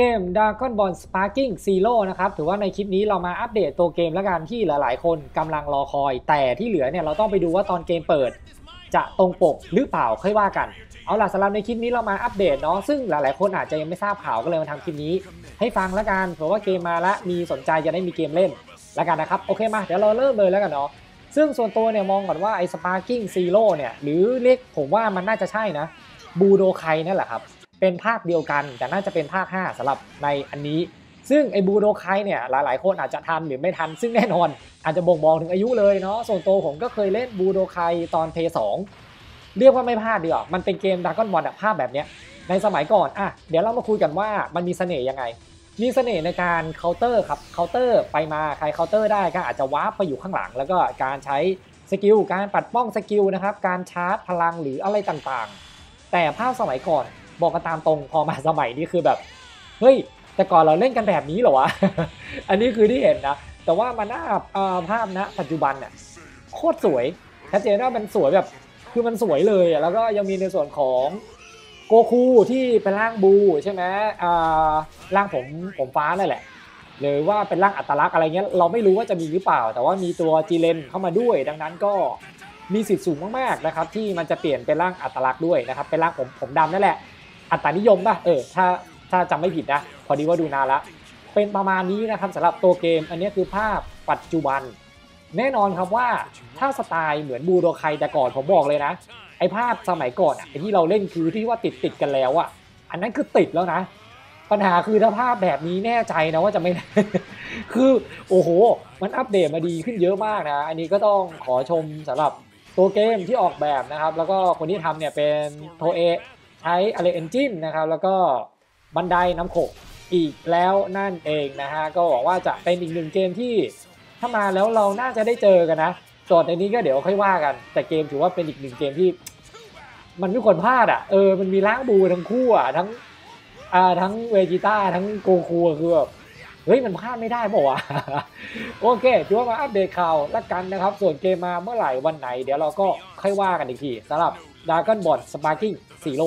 เกม Dragon Ball Sparking Zero นะครับถือว่าในคลิปนี้เรามาอัปเดตตัวเกมแล้วกันที่หลายๆ คนกำลังรอคอย แต่ที่เหลือเนี่ยเราต้องไปดูว่าตอนเกมเปิด จะตรงปกหรือเปล่าค่อยว่ากัน เอาล่ะสำหรับในคลิปนี้เรามาอัปเดตเนาะซึ่งหลายๆ คนอาจจะยังไม่ทราบข่าวก็เลยมาทำคลิปนี้ ให้ฟังแล้วกันเผื่อว่าเกมมาแล้วมีสนใจจะได้มีเกมเล่นแล้วกันนะครับโอเคมาเดี๋ยวเราเริ่มเลยแล้วกันเนาะซึ่งส่วนตัวเนี่ยมองก่อนว่าไอ้ Sparking Zero เนี่ยหรือเรียกผมว่ามันน่าจะใช่นะBudokai นั่นแหละครับ เป็นภาคเดียวกัน แต่น่าจะเป็นภาค 5สำหรับในอันนี้ ซึ่งไอ้ Budokai เนี่ยหลายๆ คนอาจจะทันหรือไม่ทัน ซึ่งแน่นอนอาจจะบ่งบอกถึงอายุเลยเนาะส่วนตัวผมก็เคยเล่น Budokai ตอน Play สองเรียกว่าไม่พลาดดีกว่ามันเป็นเกม Dragon Ball ภาพแบบเนี้ยในสมัยก่อนอะเดี๋ยวเรามาคุยกันว่ามันมีเสน่ห์ยังไง มีเสน่ห์ในการเคาน์เตอร์ครับเคาน์เตอร์ไปมาใครเคาน์เตอร์ได้ก็อาจจะ warp ไปอยู่ข้างหลัง แล้วก็การใช้skill การปัดป้อง skill นะครับการชาร์จพลังหรืออะไรต่างๆ แต่ภาพสมัยก่อน บอกกันตามตรงพอมาสมัยนี้คือแบบเฮ้ยแต่ก่อนเราเล่นกันแบบนี้เหรอวะ อันนี้คือที่เห็นนะ แต่ว่ามันหน้าภาพนะปัจจุบันเนี่ยโคตรสวยชัดเจนว่ามันสวยแบบคือมันสวยเลย แล้วก็ยังมีในส่วนของโกคูที่เป็นร่าง Blue ใช่ไหมอ่าร่างผมผมฟ้านั่นแหละ หรือว่าเป็นร่างอัตลักษณ์อะไรเงี้ยเราไม่รู้ว่าจะมีหรือเปล่า แต่ว่ามีตัวจีเลนเข้ามาด้วย ดังนั้นก็มีสิทธิ์สูงมากๆนะครับที่มันจะเปลี่ยนเป็นร่างอัตลักษณ์ด้วยนะครับเป็นร่างผมผมดำนั่นแหละ อัตรานิยมป่ะเออถ้าถ้าจำไม่ผิดนะพอดีว่าดูนานละเป็นประมาณนี้นะครับสำหรับตัวเกม อันนี้คือภาพปัจจุบัน แน่นอนครับว่าถ้าสไตล์เหมือนบูโดไคแต่ก่อนผมบอกเลยนะ ไอภาพสมัยก่อนอะไอที่เราเล่นคือที่ว่าติดติดกันแล้วอะอันนั้นคือติดแล้วนะ ปัญหาคือถ้าภาพแบบนี้แน่ใจนะว่าจะไม่ คือโอ้โห มันอัปเดตมาดีขึ้นเยอะมากนะ อันนี้ก็ต้องขอชมสำหรับตัวเกมที่ออกแบบนะครับ แล้วก็คนที่ทำเนี่ยเป็นโทเอ ใช้อะไรเอนจินนะครับ แล้วก็บันไดน้ำโขกอีกแล้วนั่นเองนะฮะ ก็หวังว่าจะเป็นอีกหนึ่งเกมที่ถ้ามาแล้วเราน่าจะได้เจอกันนะส่วนในนี้ก็เดี๋ยวค่อยว่ากัน แต่เกมถือว่าเป็นอีกหนึ่งเกมที่ มันไม่ควรพลาดอะเออมันมีร่าง Blue ทั้งคู่อะทั้งอ่าทั้งเวจิต้าทั้งโกคูคือแบบเฮ้ยมันพลาดไม่ได้ป่าวะโอเคถือว่ามาอัปเดตข่าวละกันนะครับ ส่วนเกมมาเมื่อไหร่วันไหน เดี๋ยวเราก็ค่อยว่ากันอีกทีสำหรับ Dragon Ball Sparking Zero